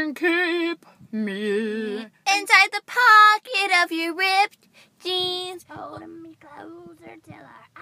can keep me inside the pocket of your ripped jeans. Oh, Hold me closer till I.